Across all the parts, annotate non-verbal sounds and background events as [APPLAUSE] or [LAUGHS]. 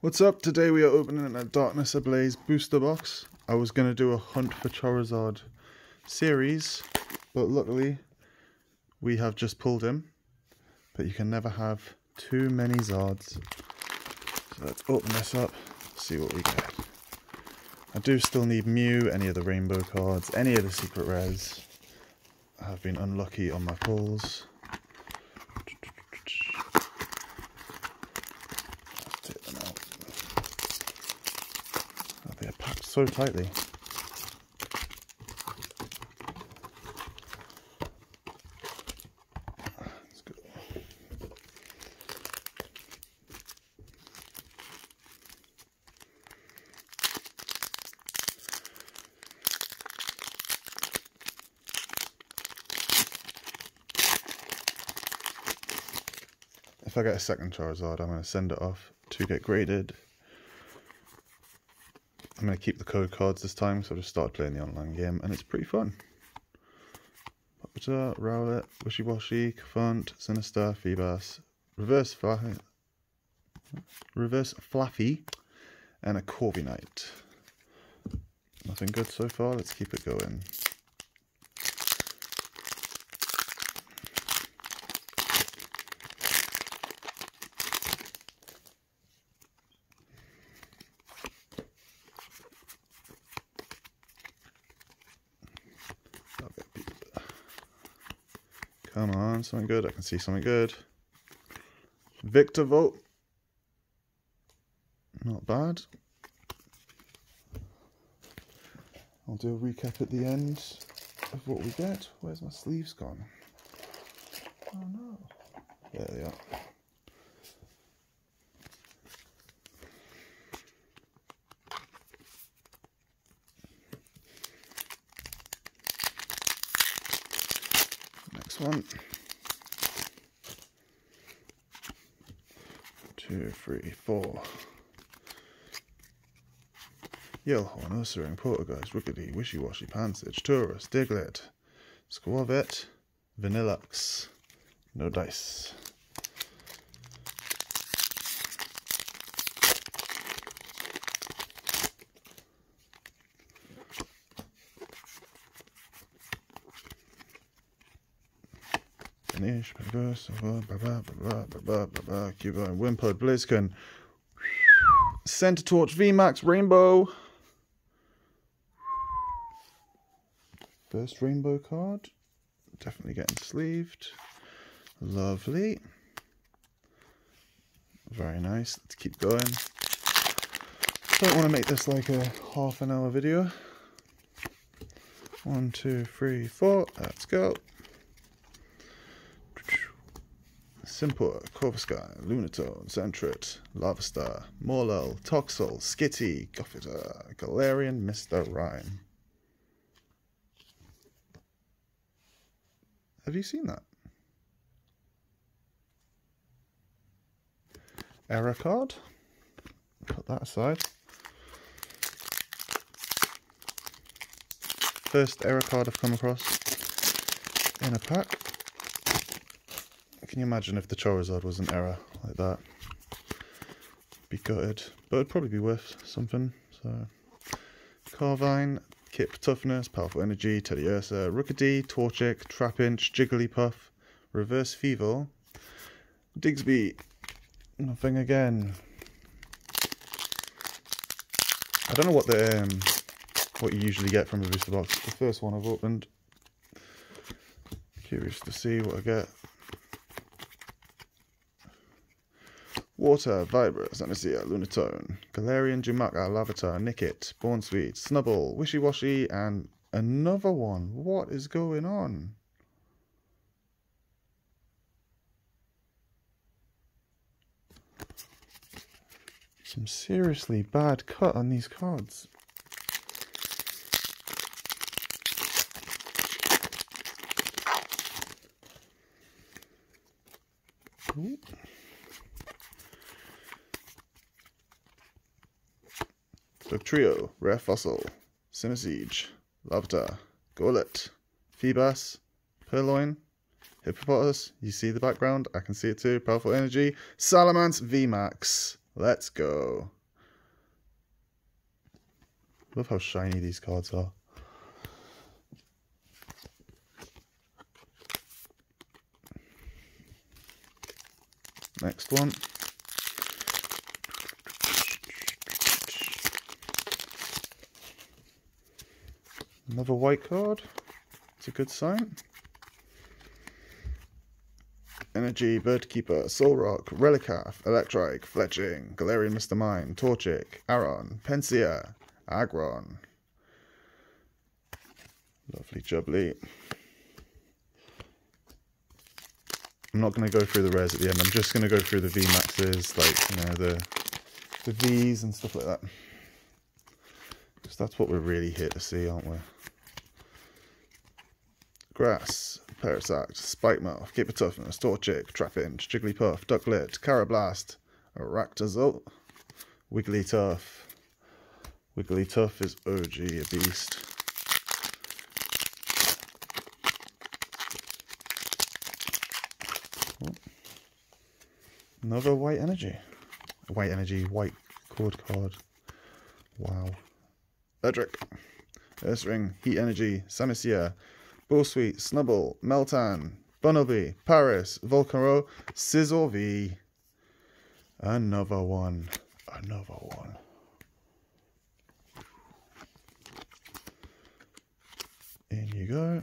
What's up? Today we are opening a Darkness Ablaze booster box. I was going to do a Hunt for Charizard series, but luckily we have just pulled him. But you can never have too many Zards. So let's open this up, see what we get. I do still need Mew, any of the rainbow cards, any of the secret rares. I have been unlucky on my pulls. take them out. Oh, they're packed so tightly. If I get a second Charizard, I'm going to send it off to get graded. I'm going to keep the code cards this time, so I just started playing the online game, and it's pretty fun. Pupitar, Rowlet, Wishiwashi, Sinister, Feebas, Reverse Fluffy, Reverse Fluffy, and a Corviknight. Nothing good so far, let's keep it going. On, something good. I can see something good. Vikavolt. Not bad. I'll do a recap at the end of what we get. Where's my sleeves gone? Oh no. There they are. Next one. Two, three, four. Yellhorn, Ursaring, Poltergeist, Rickety, Wishiwashi, Pansage, Tauros, Diglett, Skwovet, Vanilluxe. No dice. Blah, keep going. Wimpod, Blizzcon, Centiskorch, VMAX, Rainbow. First rainbow card. Definitely getting sleeved. Lovely. Very nice. Let's keep going. Don't want to make this like a half an hour video. One, two, three, four. Let's go. Simple, Corvisky, Lunatone, Sentret, Lavastar, Morelull, Toxel, Skitty, Goffita, Galarian, Mr. Rime. Have you seen that? Error card. Put that aside. First error card I've come across in a pack. Can you imagine if the Charizard was an error like that? Be gutted, but it'd probably be worth something. So, Carvine, Kip Toughness, Powerful Energy, Teddiursa, Rookidee, Torchic, Trapinch, Jigglypuff, Reverse Feeble, Digsby, nothing again. I don't know what the um, what you usually get from a booster box. The first one I've opened. Curious to see what I get. Water, Vibrus, Anasia, Lunatone, Galarian, Jumaka, Lavatar, Nickit, Born Sweet, Snubbull, Wishy Washy, and another one. What is going on? Some seriously bad cut on these cards. Ooh. Trio, Rare Fossil, Siege, Lavta, Golett, Feebas, Purrloin, Hippopotas. You see the background? I can see it too. Powerful Energy, Salamence VMAX. Let's go. Love how shiny these cards are. Next one. Another white card. It's a good sign. Energy, Bird Birdkeeper, Solrock, Relicanth, Electrike, Fletching, Galarian Mr. Mime, Torchic, Aron, Pensea, Aggron. Lovely jubbly. I'm not going to go through the rares at the end. I'm just going to go through the VMAXs, like, you know, the, the Vs and stuff like that. Because that's what we're really here to see, aren't we? Grass, Parasect, Spikemuth, Keeper Toughness, Torchic, Trapinch, Jigglypuff, Ducklett, Karrablast, Raktazolt, Wigglytuff. Wigglytuff is OG, a beast. Oh. Another white energy. White energy, white cord card. Wow. Edric. Ursaring, Heat Energy, Samicia, Bullsweet, Snubbull, Meltan, Bunnelby, Paris, Volcaro, Sizzle V. Another one. Another one. In you go.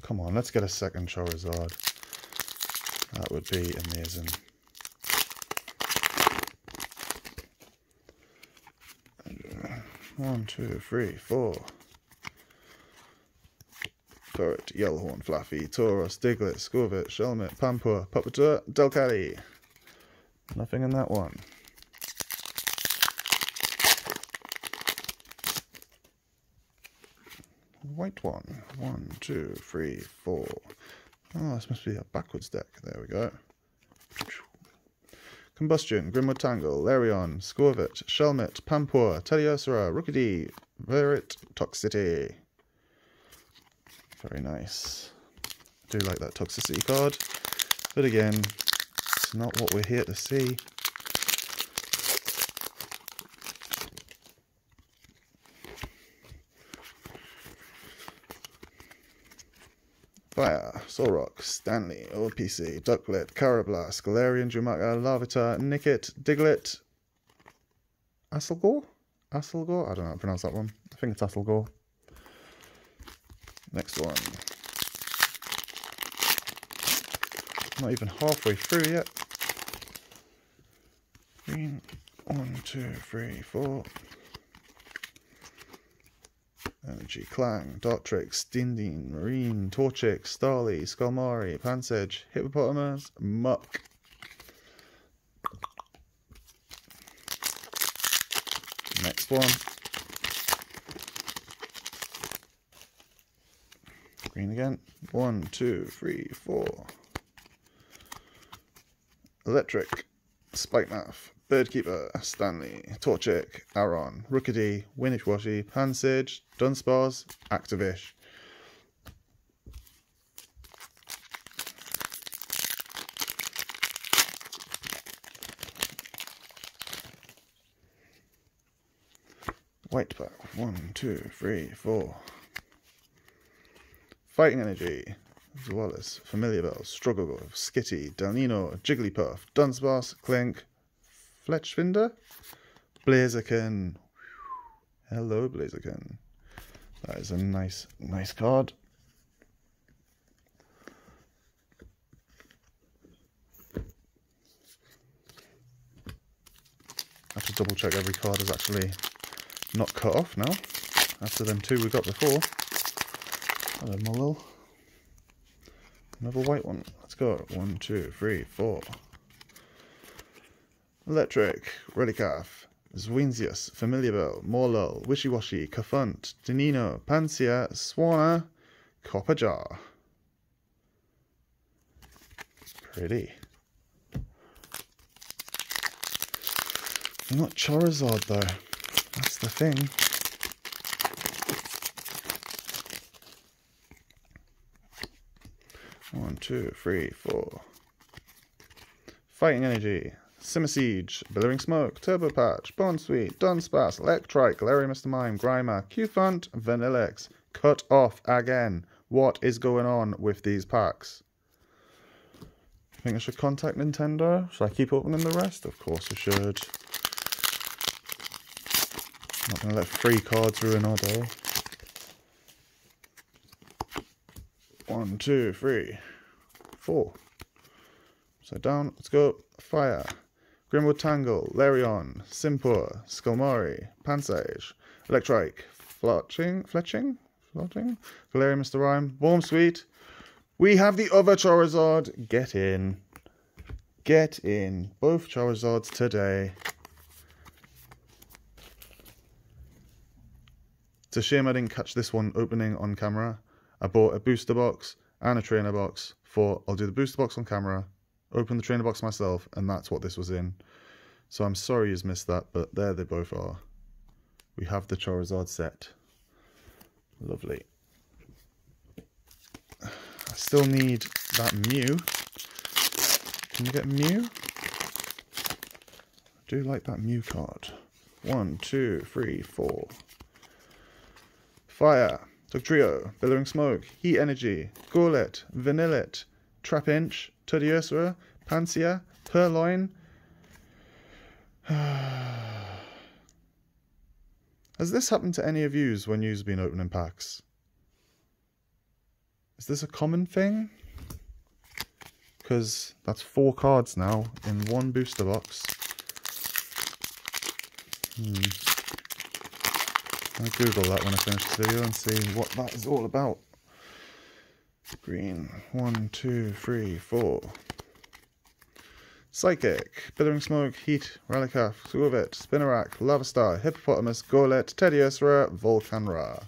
Come on, let's get a second Charizard. That would be amazing. One, two, three, four. Ferret, Yellowhorn, Fluffy, Tauros, Diglett, Skwovet, Shelmet, Pampur, Pupitar, Delcatty. Nothing in that one. White one. One, two, three, four. Oh, this must be a backwards deck. There we go. Combustion, Glimwood Tangle, Larion, Skwovet, Shelmet, Pampur, Teddiursa, Rookidee, Verit, Toxicity. Very nice. I do like that Toxicity card. But again, it's not what we're here to see. Fire, Solrock, Stanley, OPC, Ducklett, Karrablast, Galarian, Jumaka, Larvitar, Nickit, Diglett, Asselgore? Asselgore? I don't know how to pronounce that one. I think it's Asselgore. One. Not even halfway through yet. Green. One, two, three, four. Energy, Clang, Dartrix, Dindin, Marine, Torchic, Starly, Skarmory, Pansage, Hippopotamus, Muck. Next one. Green again. One, two, three, four. Electric, Spike Spikemuth, Birdkeeper, Stanley, Torchic, Aron, Rookidee, Wishiwashi, Pansage, Dunsparce, Activish. White pack. One, two, three, four. Fighting Energy. Wallace, Familiar Bells, Struggle, Skitty, Delnino, Jigglypuff, Dunsparce, Clink, Fletchinder, Blaziken. Hello, Blaziken. That is a nice, nice card. I have to double check every card is actually not cut off now. After them two we got before. Uh, Hello, Molil. Another white one. Let's go. One, two, three, four. Electric, Relicanth, Zwinzius, Familiabel, Morelull, Wishiwashi, Cufant, Danino, Pansia, Swanna, Copperajah. Pretty. Not Charizard though. That's the thing. One, two, three, four. Fighting Energy, Siege, Billowing Smoke, Turbo Patch, Bounsweet, Dunsparce, Electrike, Larry Mr. Mime, Grimer, Cufant, Vanillex, Cut Off again. What is going on with these packs? I think I should contact Nintendo? Should I keep opening the rest? Of course I should. I'm not going to let free cards ruin our day. One, two, three, four. So down, let's go. Fire. Glimwood Tangle, Larion, Simpur, Skarmory, Pansage, Electrike, Fletching, Fletching, Floating, Galarian Mr. Rime, Warm Sweet. We have the other Charizard. Get in. Get in. Both Charizards today. It's a shame I didn't catch this one opening on camera. I bought a booster box and a trainer box for I'll do the booster box on camera, open the trainer box myself, and that's what this was in. So I'm sorry you've missed that, but there they both are. We have the Charizard set. Lovely. I still need that Mew. Can you get Mew? I do like that Mew card. One, two, three, four. Fire. Dugtrio, Billowing Smoke, Heat Energy, Golett, Vanillite, Trapinch, Teddiursa, Pansia, Purrloin. [SIGHS] Has this happened to any of yous when you've been opening packs? Is this a common thing? Because that's four cards now in one booster box. Hmm. I'll Google that when I finish the video and see what that is all about. Green. One, two, three, four. Psychic, Billowing Smoke, Heat, Relicanth, Suovit, Spinarak, Lava Star, Hippopotamus, Golett, Teddiursa, Volcanra.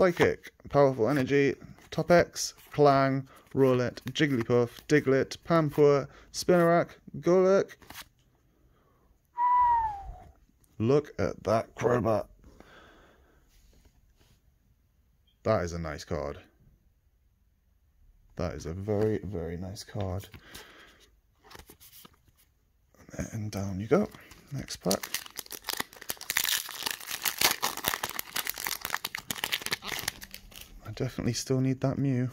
Psychic, Powerful Energy, Topex, Clang, Rowlet, Jigglypuff, Diglett, Pampur, Spinarak, Golurk. Look at that Crobat. That is a nice card. That is a very, very nice card. And down you go. Next pack. Definitely still need that Mew.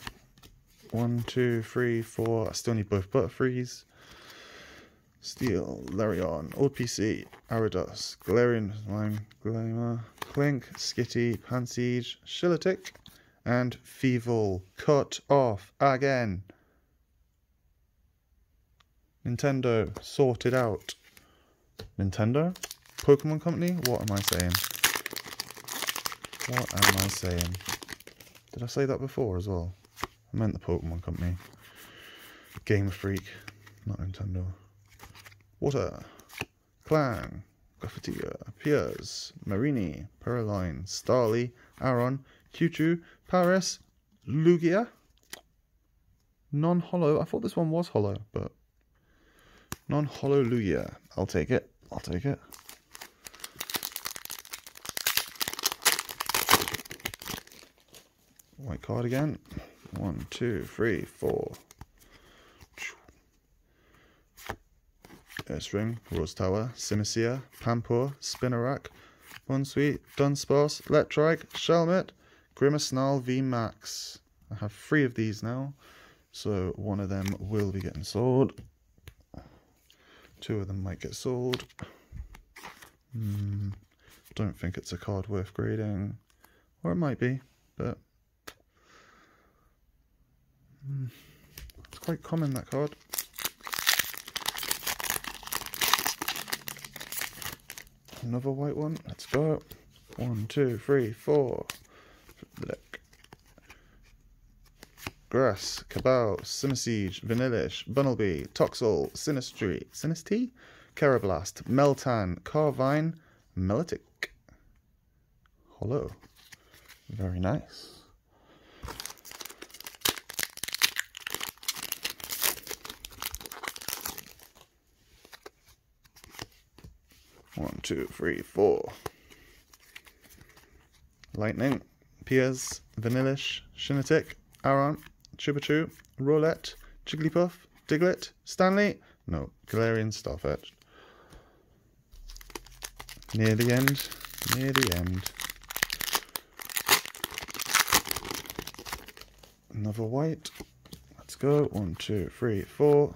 One, two, three, four. I still need both Butterfrees. Steel, Larion, Old PC, Ariados, Galarian, Lime, Glamour, Clink, Skitty, Pansage, Shillatic, and Feeble. Cut off again. Nintendo, sorted out. Nintendo? Pokemon Company? What am I saying? What am I saying? Did I say that before as well? I meant the Pokemon Company. Game Freak, not Nintendo. Water, Clang, Graffitia, Piers, Marini, Paraline, Starly, Aron, Choo Paris, Lugia. Non-hollow. I thought this one was hollow, but non-hollow Lugia. I'll take it. I'll take it. White card again. One, two, three, four. Airstring, Rose Tower, Simicia, Pampur, Spinarak, Bounsweet, Dunsparce, Electrike, Shelmet, Grimmsnarl V Max. I have three of these now, so one of them will be getting sold. Two of them might get sold. Hmm, don't think it's a card worth grading, or it might be, but Mm. It's quite common, that card. Another white one. Let's go. One, two, three, four. Look. Grass, Cabal, Simisage, Vanillish, Bunnelby, Toxel, Sinistry, Sinistea, Karrablast, Meltan, Carvine, Melitic. Hollow. Very nice. One, two, three, four. Lightning, Piers, Vanillish, Shiinotic, Aron, Chupachoo, Rowlet, Jigglypuff, Diglett, Stanley, no, Galarian Starfetch. Near the end, near the end. Another white. Let's go. One, two, three, four.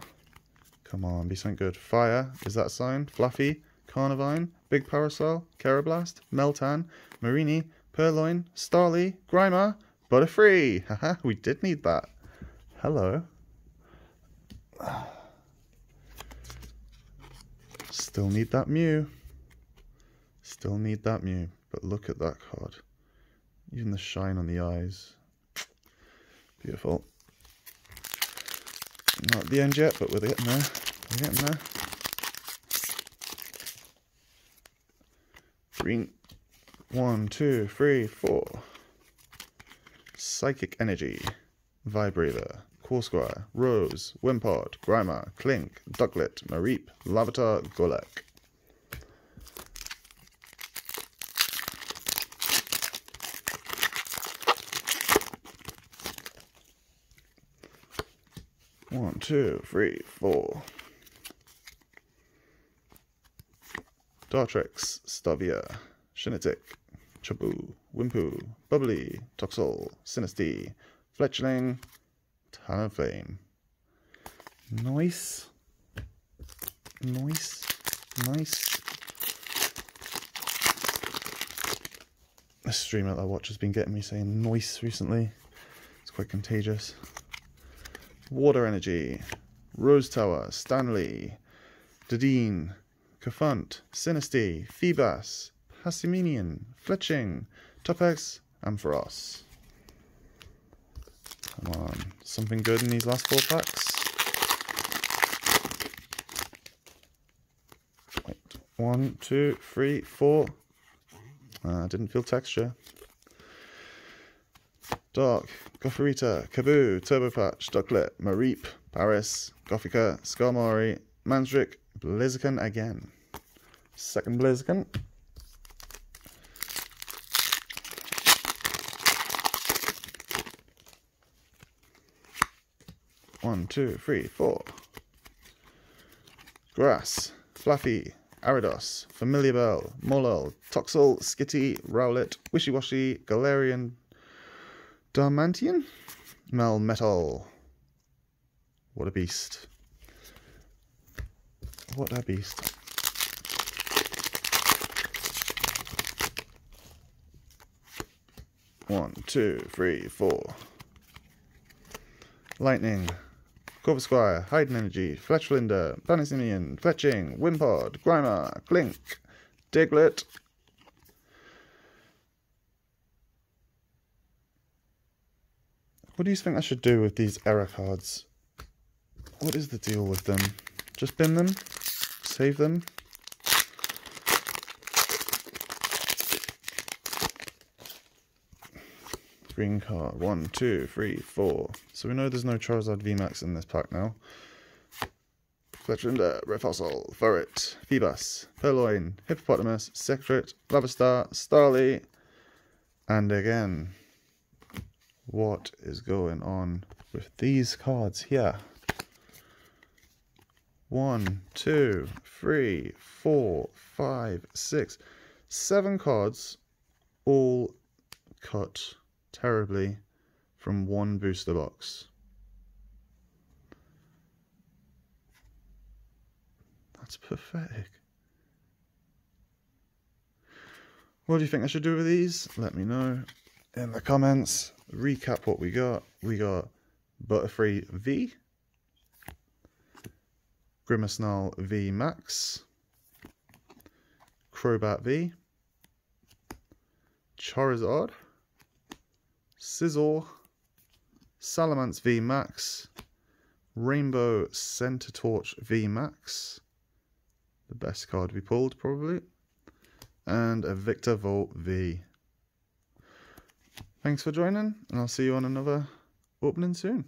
Come on, be something good. Fire, is that sign? Fluffy, Carnivine, Big Parasol, Karrablast, Meltan, Marini, Purrloin, Starly, Grimer, Butterfree. [LAUGHS] Haha, we did need that. Hello. Still need that Mew. Still need that Mew. But look at that card. Even the shine on the eyes. Beautiful. Not the end yet, but we're getting there. We're getting there. Green. One, two, three, four. Psychic Energy. Vibrator. Corvisquire, Rose, Wimpod, Grimer, Clink. Ducklett. Mareep, Larvitar, Golek. One, two, three, four. Dartrix, Staravia, Shiinotic, Chubbu, Wimpu, Bubbly, Toxel, Sinistea, Fletchling, Talonflame. Nice. Nice. Nice. The streamer that I watch has been getting me saying nice recently. It's quite contagious. Water Energy, Rose Tower, Stanley, Dedenne, Cufant, Sinistea, Feebas, Passimian, Fletching, Topex, Ampharos. Come on, something good in these last four packs. Wait, one, two, three, four. Uh, didn't feel texture. Dark, Gothorita, Kaboo, Turbo Patch, Ducklett, Mareep, Paris, Gothica, Skarmory, Manstrick, Blaziken again. Second Blaziken. One, two, three, four. Grass, Fluffy, Ariados, Familiar Bell, Molel, Toxel, Skitty, Rowlet, Wishiwashi, Galarian, Darmanitan, Melmetal. What a beast. What a beast. One, two, three, four. Lightning, Corvisquire, Hidden Energy, Fletchlinda, Panisimian, Fletching, Wimpod, Grimer, Clink, Diglett. What do you think I should do with these error cards? What is the deal with them? Just bin them? Save them? Green card. One, two, three, four. So we know there's no Charizard VMAX in this pack now. Fletchlinder, Refossil, Ferret, Feebas, Purrloin, Hippopotamus, Secret, Lavastar, Starly, and again. What is going on with these cards here? One, two, three, four, five, six, seven cards, all cut terribly from one booster box. That's pathetic. What do you think I should do with these? Let me know in the comments. Recap what we got. We got Butterfree V, Grimmsnarl V Max, Crobat V, Charizard, Scizor, Salamence V Max, Rainbow Centiskorch V Max, the best card we pulled probably, and a Vikavolt V. Thanks for joining, and I'll see you on another opening soon.